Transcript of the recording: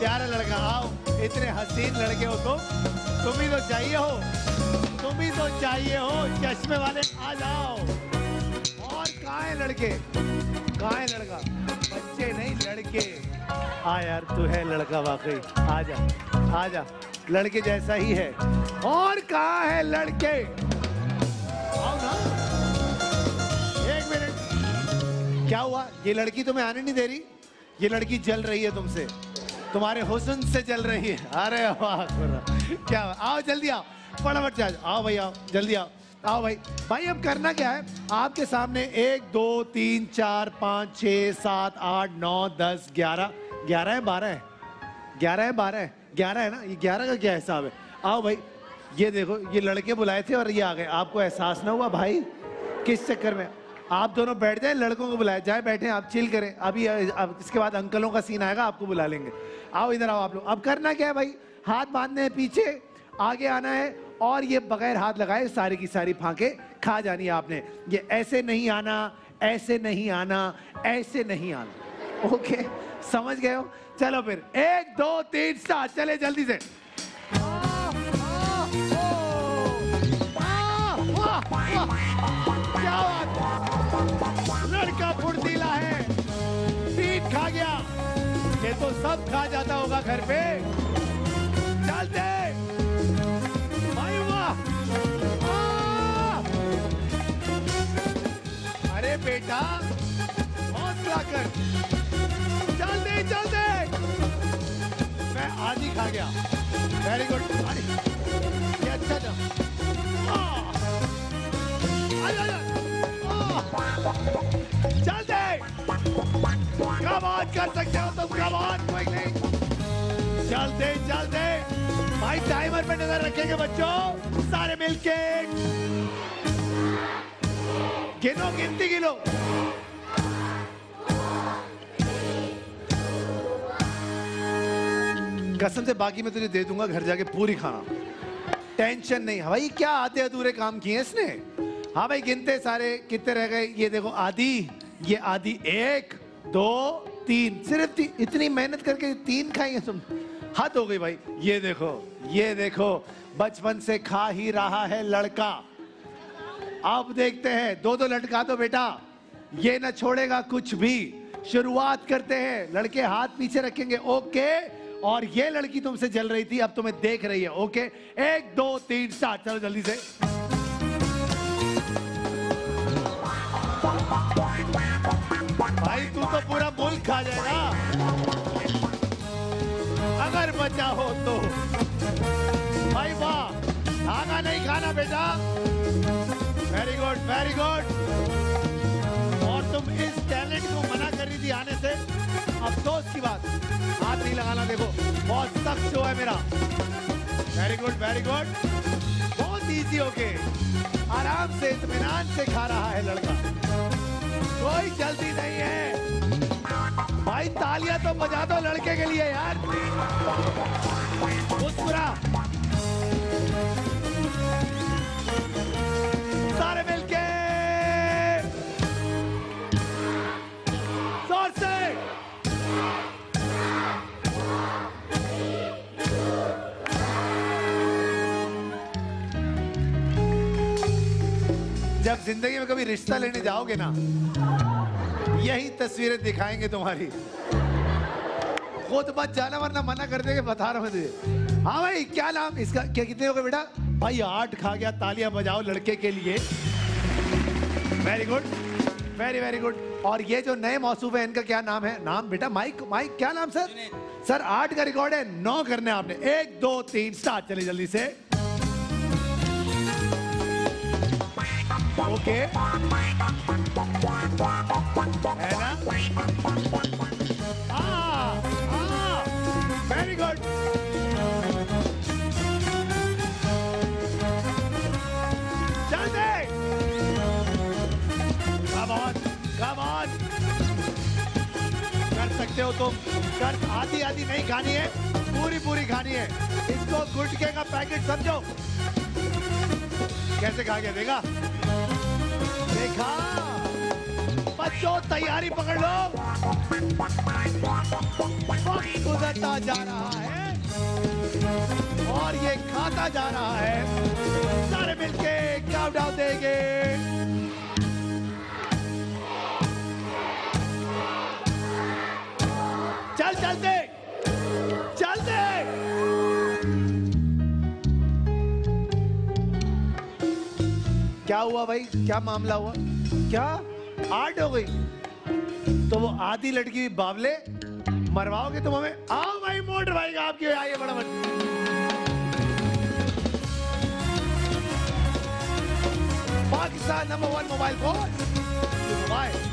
प्यारा लड़का, आओ, इतने हसीन लड़के हो तुम। तुम ही तो चाहिए हो। तुम ही तो चाहिए हो, चश्मे वाले, आ जाओ। और कहा है लड़के? कहा है लड़का? बच्चे नहीं, लड़के। हाँ यार, तू है लड़का वाकई। आ जा आ जा। लड़के जैसा ही है। और कहा है लड़के? आओ ना। एक मिनट। क्या हुआ? ये लड़की तुम्हें आने नहीं दे रही? ये लड़की जल रही है तुमसे। तुम्हारे हुस्न से जल रही है। अरे क्या आओ, जल्दी आओ। फटाफट से आओ भाई, आओ। जल्दी आओ। आओ भाई। भाई, अब करना क्या है? आपके सामने एक, दो, तीन, चार, पाँच छः सात, आठ, नौ, दस, ग्यारह। ग्यारह है, बारह है? ग्यारह है, बारह है? ग्यारह है ना? ये ग्यारह का क्या हिसाब है? आओ भाई। ये देखो, ये लड़के बुलाए थे और ये आ गए। आपको एहसास ना हुआ भाई? किस चक्कर में? आप दोनों बैठ जाए, लड़कों को बुलाए, जाए, बैठे, आप चिल करें। अभी, अब इसके बाद अंकलों का सीन आएगा, आपको बुला लेंगे। आओ, इधर आओ आप लोग। अब करना क्या है भाई? हाथ बांधने हैं पीछे, आगे आना है, और ये बगैर हाथ लगाए सारी की सारी फांके खा जानी है आपने। ये ऐसे नहीं आना, ऐसे नहीं आना, ऐसे नहीं आना। ओके समझ गए हो? चलो फिर। एक, दो, तीन स्टार्ट चले जल्दी से। लड़का फुर्तीला है। पीट खा गया। ये तो सब खा जाता होगा घर पे। चलते अरे बेटा, हौसला कर। चलते चलते मैं आधी खा गया। वेरी गुड ये अच्छा था। आ! चल दे कम ऑन कर सकते हो तुम कम ऑन नहीं। चलते चलते भाई टाइमर पे नज़र रखेंगे बच्चों, सारे मिलके। गिनो, गिनती गिनो। कसम से बाकी मैं तुझे दे दूँगा, घर जाके पूरी खाना। टेंशन नहीं भाई, क्या आधे अधूरे काम किए इसने? हाँ भाई गिनते सारे कितने रह गए? ये देखो आधी ये आधी एक दो तीन। सिर्फ़ ती, इतनी मेहनत करके तीन खाई है तुम। हद हो गई भाई। ये देखो ये देखो बचपन से खा ही रहा है लड़का। अब देखते हैं दो दो लटका दो बेटा। ये ना छोड़ेगा कुछ भी। शुरुआत करते हैं। लड़के हाथ पीछे रखेंगे ओके। और ये लड़की तुमसे जल रही थी अब तुम्हें देख रही है ओके। एक दो तीन स्टार्ट चलो जल्दी से। तू पूरा मुल्क खा जाएगा अगर बचा हो तो। भाई वाह धागा नहीं खाना बेटा। वेरी गुड वेरी गुड और तुम इस टैलेंट को मना कर रही थी आने से। अफसोस की बात। हाथ नहीं लगाना, देखो, बहुत सख्त शो है मेरा। वेरी गुड वेरी गुड बहुत इजी होके आराम से इत्मीनान से खा रहा है लड़का। कोई जल्दी नहीं है। भाई तालियाँ तो बजा दो लड़के के लिए यार। मुस्कुरा। सारे मिलके। ज़ोर से। जब ज़िंदगी में कभी रिश्ता लेने जाओगे ना यही तस्वीरें दिखाएँगे तुम्हारी। खुद मत जाना वरना मना कर देंगे बता रहा हूँ तुझे। हाँ भाई क्या नाम इसका? क्या कितने हो गए बेटा? भाई आठ खा गया तालियाँ बजाओ लड़के के लिए। Very good very very good और ये जो नए मौसू है इनका क्या नाम है? नाम बेटा माइक माइक क्या नाम सर? सर आठ का रिकॉर्ड है नौ करने आपने। एक दो तीन स्टार्ट चले जल्दी से। ओके है सकते हो तुम। कर आधी आधी नहीं खानी है पूरी पूरी खानी है। इसको गुटके का पैकेट, समझो। कैसे खा गया, देखा? देखा? बच्चों, तैयारी पकड़ लो। वक्त गुजर जा रहा है, और ये खाता जा रहा है। सारे मिलके काउंटडाउन देंगे। चल चलते। चलते। क्या हुआ भाई? क्या मामला हुआ? क्या? आठ हो गई। तो वो आधी लड़की बावले मरवाओगे तुम हमें? आओ भाई मोटर भाई, आपकी आइए बड़ा Pakistan number one mobile phone mobile